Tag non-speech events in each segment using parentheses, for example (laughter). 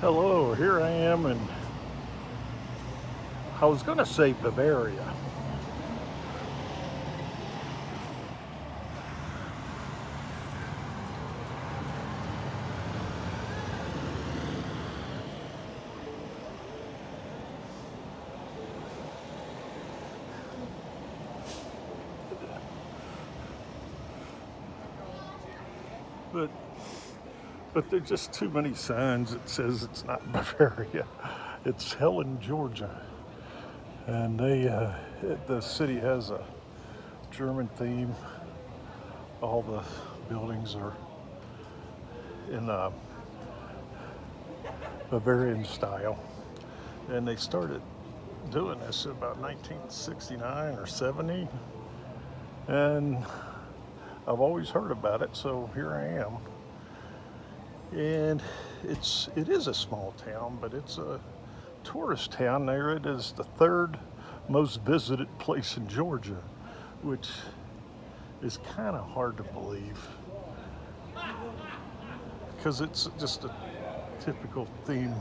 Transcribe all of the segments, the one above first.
Hello, here I am and I was going to say Bavaria. But but there's just too many signs that says it's not (laughs) Bavaria. It's Helen, Georgia, and they uh, the city has a German theme. All the buildings are in a Bavarian style, and they started doing this in about 1969 or 70, and I've always heard about it, so here I am and it's it is a small town, but it's a tourist town. There it is the third most visited place in Georgia, which is kind of hard to believe because it's just a typical theme.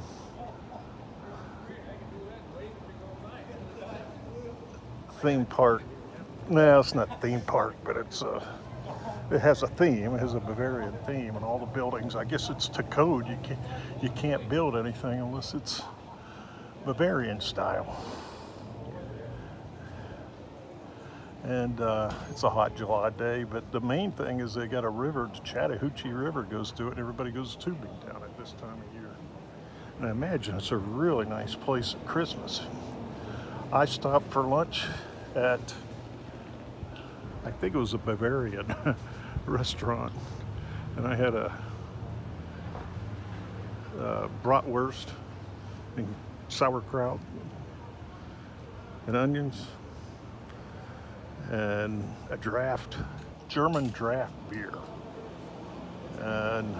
Theme park. No, it's not theme park, but it's a it has a theme, it has a Bavarian theme, and all the buildings, I guess it's to code. You can't, you can't build anything unless it's Bavarian style. And uh, it's a hot July day, but the main thing is they got a river, the Chattahoochee River goes through it, and everybody goes tubing down at this time of year. And I imagine it's a really nice place at Christmas. I stopped for lunch at I think it was a Bavarian (laughs) restaurant, and I had a, a bratwurst and sauerkraut and onions and a draft, German draft beer. And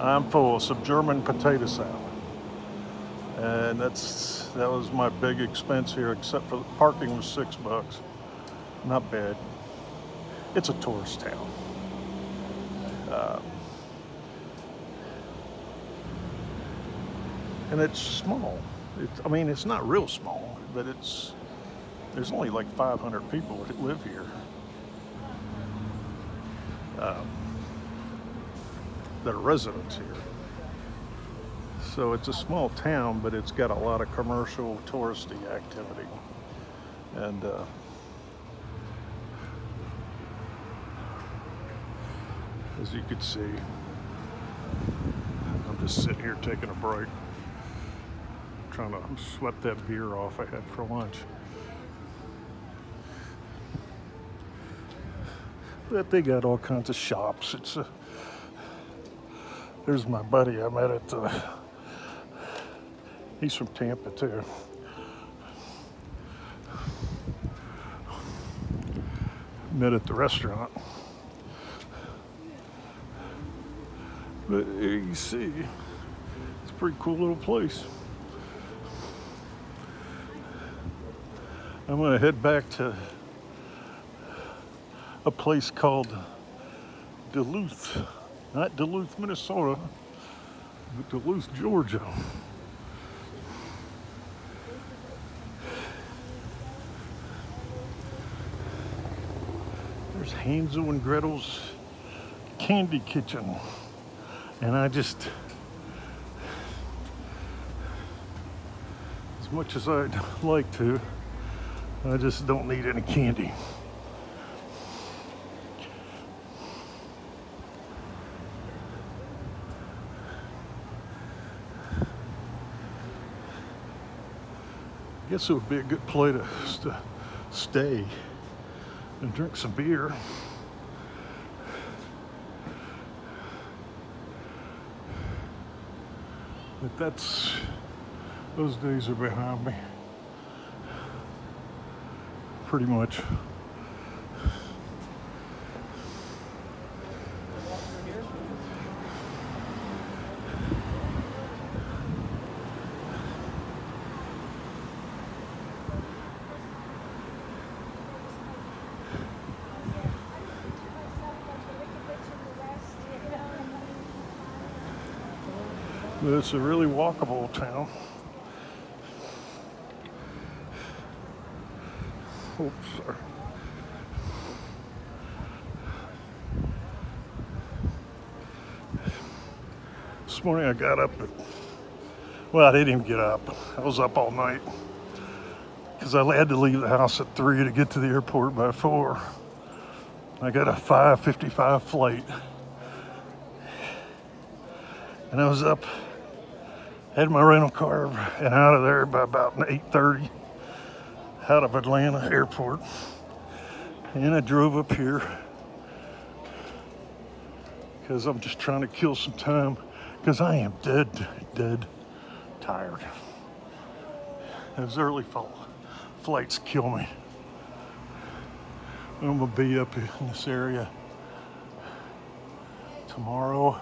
I'm full of some German potato salad. And that's that was my big expense here, except for the parking was six bucks. Not bad it's a tourist town. Um, and it's small. I mean, it's not real small, but it's there's only like 500 people that live here. Um, that are residents here. So it's a small town, but it's got a lot of commercial touristy activity. And uh, as you can see. I'm just sitting here taking a break, trying to sweat that beer off I had for lunch. But they got all kinds of shops. It's a, there's my buddy I met at the, uh, he's from Tampa too. Met at the restaurant. But you see, it's a pretty cool little place. I'm gonna head back to a place called Duluth, not Duluth, Minnesota, but Duluth, Georgia. There's Hansel and Gretel's Candy Kitchen. And I just, as much as I'd like to, I just don't need any candy. I guess it would be a good place to stay and drink some beer. But that's, those days are behind me. Pretty much. But it's a really walkable town. Oops, sorry. This morning I got up at, well, I didn't even get up. I was up all night because I had to leave the house at three to get to the airport by four. I got a 5:55 flight, and I was up, had my rental car, and out of there by about 8:30, out of Atlanta airport, and I drove up here because I'm just trying to kill some time because I am dead, dead tired. Those early fall flights kill me. I'm gonna be up in this area tomorrow.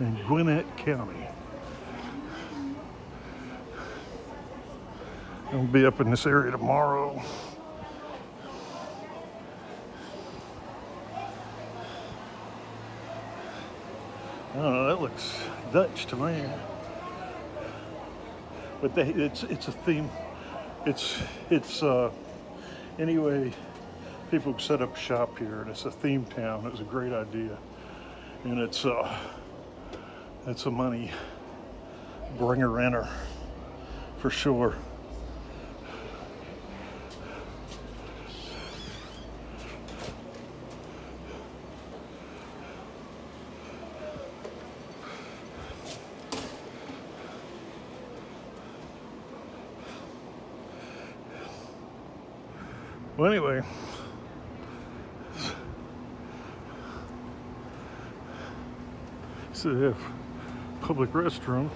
In Gwinnett County. I'll be up in this area tomorrow. I don't know, that looks Dutch to me. But they, it's it's a theme. It's it's uh, anyway. People set up shop here, and it's a theme town. It's a great idea, and it's uh, it's a money bringer inner for sure. Well, anyway, they have public restroom,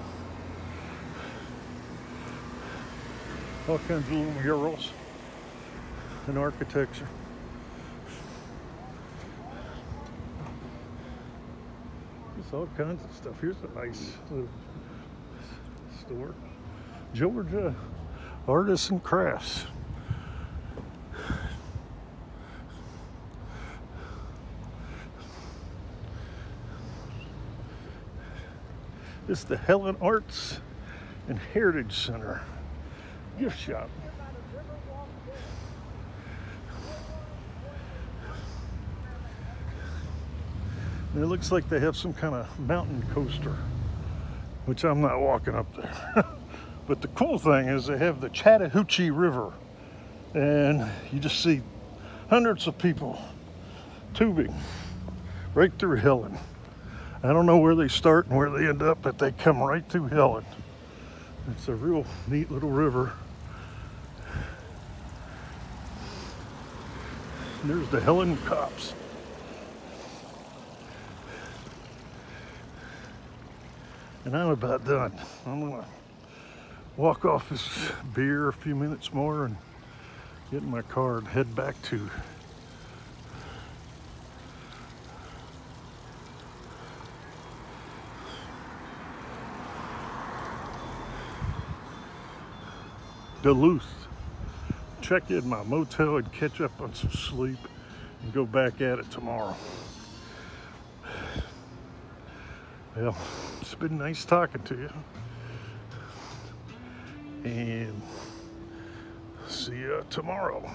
all kinds of little murals and architecture. There's all kinds of stuff. Here's a nice little store. Georgia Artists and Crafts. Is the Helen Arts and Heritage Center gift shop. And it looks like they have some kind of mountain coaster, which I'm not walking up there. (laughs) but the cool thing is they have the Chattahoochee River, and you just see hundreds of people tubing right through Helen. I don't know where they start and where they end up, but they come right through Helen. It's a real neat little river. There's the Helen Cops. And I'm about done. I'm gonna walk off this beer a few minutes more and get in my car and head back to Duluth. Check in my motel and catch up on some sleep and go back at it tomorrow. Well, it's been nice talking to you. And see you tomorrow.